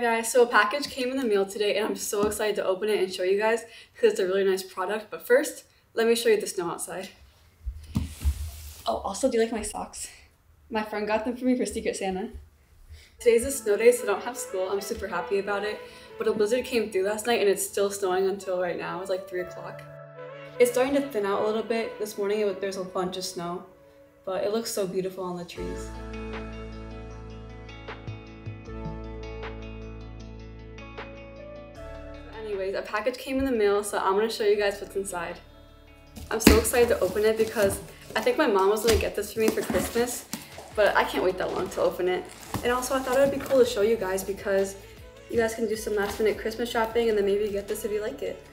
Hi guys, so a package came in the mail today and I'm so excited to open it and show you guys because it's a really nice product. But first, let me show you the snow outside. Oh, also, do you like my socks? My friend got them for me for Secret Santa. Today's a snow day, so I don't have school. I'm super happy about it. But a blizzard came through last night and it's still snowing until right now. It's like 3 o'clock. It's starting to thin out a little bit. This morning it, there's a bunch of snow, but it looks so beautiful on the trees. Anyways, a package came in the mail, so I'm gonna show you guys what's inside. I'm so excited to open it because I think my mom was gonna get this for me for Christmas, but I can't wait that long to open it. And also I thought it would be cool to show you guys because you guys can do some last minute Christmas shopping and then maybe get this if you like it.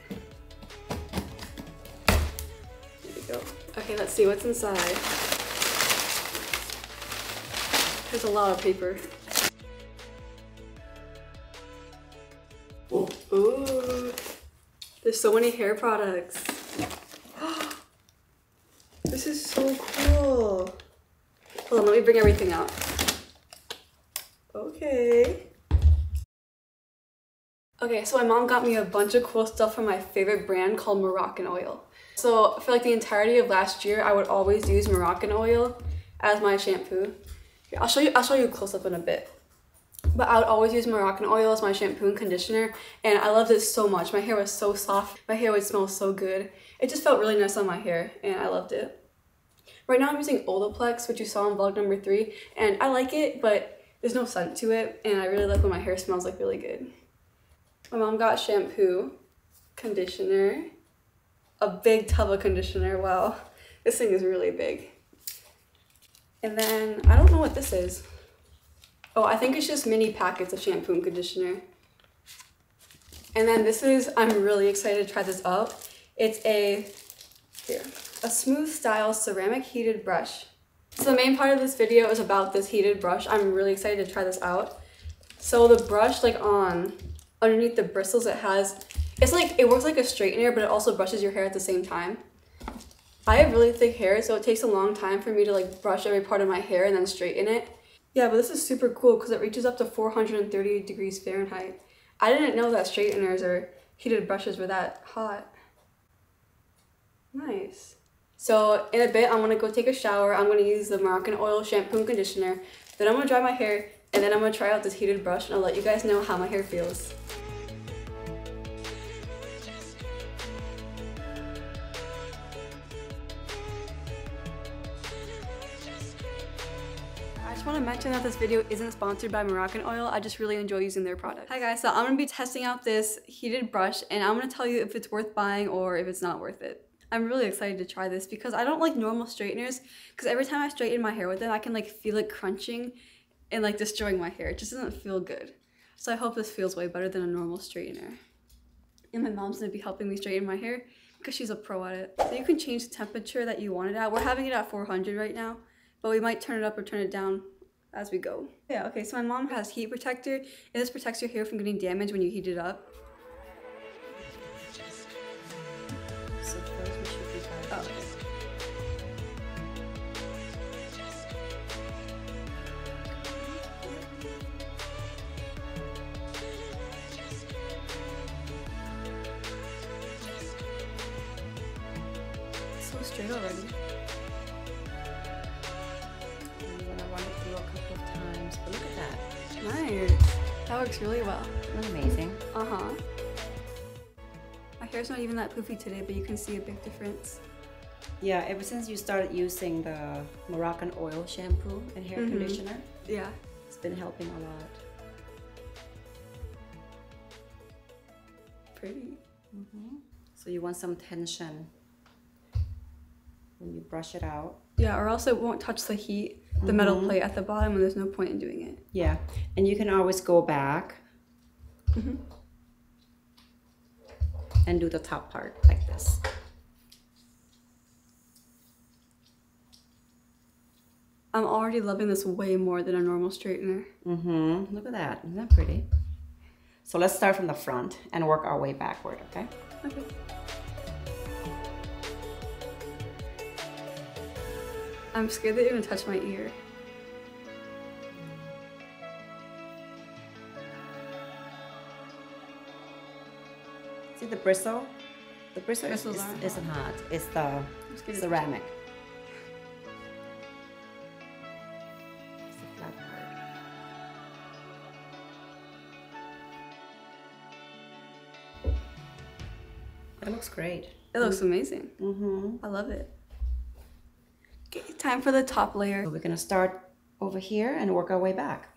Here we go. Okay, let's see what's inside. There's a lot of paper. Ooh, there's so many hair products. this is so cool. Hold on, let me bring everything out. Okay. Okay, so my mom got me a bunch of cool stuff from my favorite brand called Moroccan Oil. So for like the entirety of last year, I would always use Moroccan Oil as my shampoo. Here, I'll show you. I'll show you a close up in a bit. But I would always use Moroccan oil as my shampoo and conditioner, and I loved it so much. My hair was so soft. My hair would smell so good. It just felt really nice on my hair, and I loved it. Right now I'm using Olaplex, which you saw in vlog number three, and I like it, but there's no scent to it, and I really like when my hair smells like really good. My mom got shampoo, conditioner, a big tub of conditioner. Wow, this thing is really big. And then, I don't know what this is. Oh, I think it's just mini packets of shampoo and conditioner. And then this is, I'm really excited to try this out. It's a, here, a smooth style ceramic heated brush. So the main part of this video is about this heated brush. I'm really excited to try this out. So the brush, like on, underneath the bristles, it has, it's like, it works like a straightener, but it also brushes your hair at the same time. I have really thick hair, so it takes a long time for me to like brush every part of my hair and then straighten it. Yeah, but this is super cool because it reaches up to 430 degrees Fahrenheit. I didn't know that straighteners or heated brushes were that hot. Nice. So in a bit, I'm gonna go take a shower. I'm gonna use the Moroccan oil shampoo and conditioner. Then I'm gonna dry my hair and then I'm gonna try out this heated brush and I'll let you guys know how my hair feels. Want to mention that this video isn't sponsored by Moroccan Oil. I just really enjoy using their product. Hi guys, so I'm going to be testing out this heated brush and I'm going to tell you if it's worth buying or if it's not worth it. I'm really excited to try this because I don't like normal straighteners because every time I straighten my hair with them, I can like feel it crunching and like destroying my hair. It just doesn't feel good. So I hope this feels way better than a normal straightener. And my mom's gonna be helping me straighten my hair because she's a pro at it. So you can change the temperature that you want it at. We're having it at 400 right now, but we might turn it up or turn it down as we go. Yeah, okay, so my mom has heat protector, and this protects your hair from getting damaged when you heat it up. Oh. So we should be oh, okay. So straight already. Nice. That works really well. That's amazing. Uh-huh. My hair's not even that poofy today, but you can see a big difference. Yeah, ever since you started using the Moroccan oil shampoo and hair mm -hmm. conditioner. Yeah. It's been helping a lot. Pretty. Mm -hmm. So you want some tension you brush it out. Yeah, or else it won't touch the heat the metal mm-hmm. plate at the bottom and there's no point in doing it. Yeah, and you can always go back mm-hmm. and do the top part like this. I'm already loving this way more than a normal straightener. Mm-hmm. Look at that. Isn't that pretty? So let's start from the front and work our way backward, okay? Okay. I'm scared that you're gonna touch my ear. See the bristle? The bristle is, isn't hard. It's the ceramic. It looks great. It looks amazing. Mm -hmm. I love it. Time for the top layer. So we're gonna start over here and work our way back.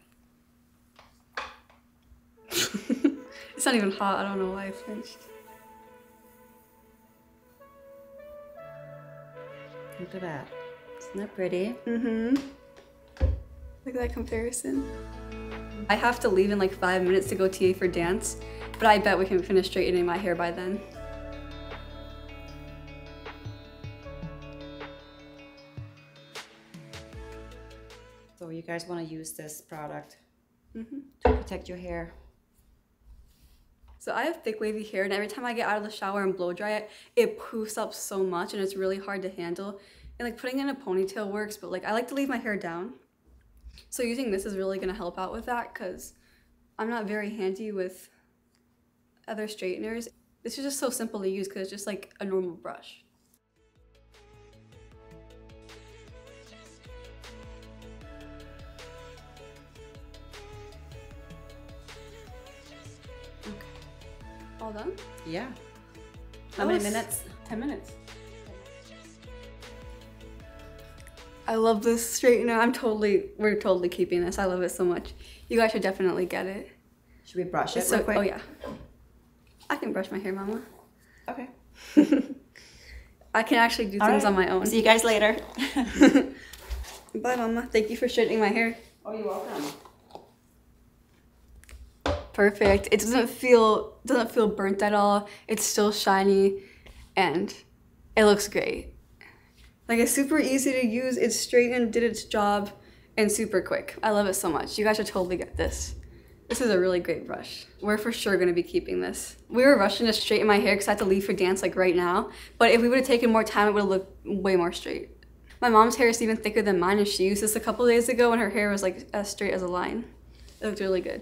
it's not even hot. I don't know why I flinched. Look at that. Isn't that pretty? Mm-hmm. Look at that comparison. I have to leave in like five minutes to go TA for dance, but I bet we can finish straightening my hair by then. So you guys wanna use this product Mhm. to protect your hair. So I have thick wavy hair and every time I get out of the shower and blow dry it, it poofs up so much and it's really hard to handle. And like putting in a ponytail works, but like I like to leave my hair down. So using this is really gonna help out with that because I'm not very handy with other straighteners. This is just so simple to use because it's just like a normal brush. All done? Yeah. How That many minutes? 10 minutes. I love this straightener. I'm totally, we're totally keeping this. I love it so much. You guys should definitely get it. Should we brush it It's real quick? oh yeah. I can brush my hair, mama. Okay. I can actually do All things right. on my own. See you guys later. Bye, mama. Thank you for straightening my hair. oh, you're welcome. Perfect. It doesn't feel doesn't feel burnt at all. It's still shiny and it looks great. Like it's super easy to use. It's straightened, did its job, and super quick. I love it so much. You guys should totally get this. This is a really great brush. We're for sure gonna be keeping this. We were rushing to straighten my hair because I had to leave for dance like right now. But if we would have taken more time, it would have looked way more straight. My mom's hair is even thicker than mine, and she used this a couple days ago, and her hair was like as straight as a line. It looked really good.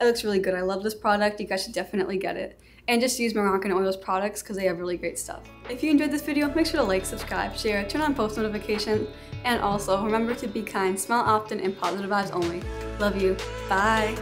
It looks really good. I love this product. You guys should definitely get it. And just use Moroccan Oil's products because they have really great stuff. If you enjoyed this video, make sure to like, subscribe, share, turn on post notifications, and also remember to be kind, smile often, and positive vibes only. Love you. Bye.